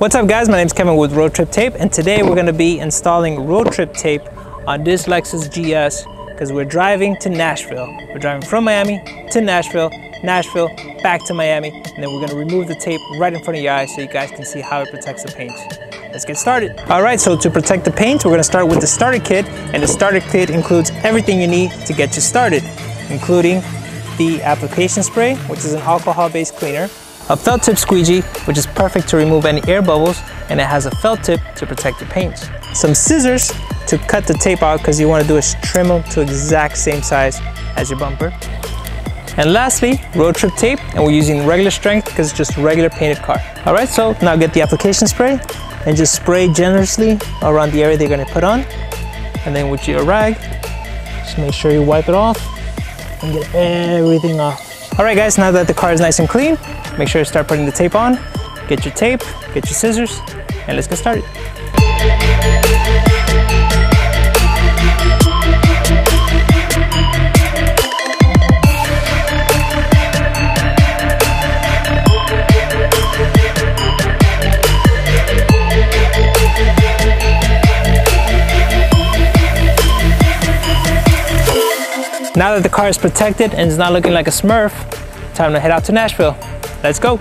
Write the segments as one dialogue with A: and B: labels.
A: What's up guys, my name is Kevin with Road Trip Tape and today we're going to be installing road trip tape on this Lexus GS because we're driving to Nashville. We're driving from Miami to Nashville, Nashville, back to Miami, and then we're going to remove the tape right in front of your eyes so you guys can see how it protects the paint. Let's get started. All right, so to protect the paint, we're going to start with the starter kit and the starter kit includes everything you need to get you started, including the application spray, which is an alcohol-based cleaner, a felt tip squeegee, which is perfect to remove any air bubbles, and it has a felt tip to protect your paint. Some scissors to cut the tape out because you want to do is trim them to exact same size as your bumper. And lastly, road trip tape, and we're using regular strength because it's just regular painted car. All right, so now get the application spray and just spray generously around the area they're gonna put on. And then with your rag, just make sure you wipe it off and get everything off. All right guys, now that the car is nice and clean, make sure to start putting the tape on. Get your tape, get your scissors, and let's get started. Now that the car is protected and it's not looking like a smurf, time to head out to Nashville. Let's go.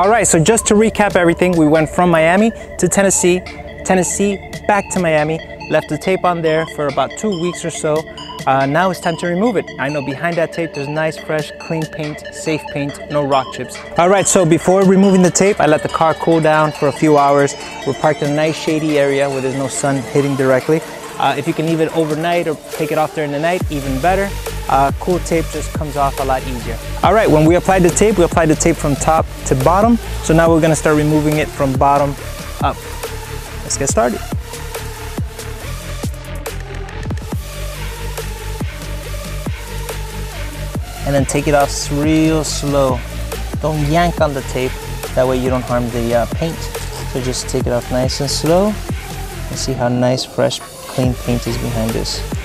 A: All right, so just to recap everything, we went from Miami to Tennessee, Tennessee back to Miami, left the tape on there for about two weeks or so. Uh, now it's time to remove it. I know behind that tape there's nice, fresh, clean paint, safe paint, no rock chips. All right, so before removing the tape, I let the car cool down for a few hours. We're parked in a nice shady area where there's no sun hitting directly. Uh, if you can leave it overnight or take it off during the night, even better uh, cool tape just comes off a lot easier. All right, when we applied the tape, we applied the tape from top to bottom. So now we're gonna start removing it from bottom up. Let's get started. And then take it off real slow. Don't yank on the tape, that way you don't harm the uh, paint. So just take it off nice and slow and see how nice, fresh, clean paint is behind this.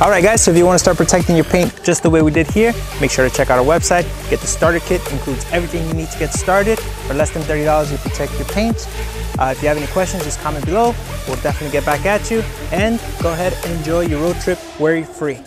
A: All right guys, so if you wanna start protecting your paint just the way we did here, make sure to check out our website. Get the starter kit, includes everything you need to get started. For less than $30, you protect your paint. Uh, if you have any questions, just comment below. We'll definitely get back at you. And go ahead and enjoy your road trip worry-free.